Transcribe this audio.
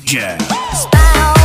DJ.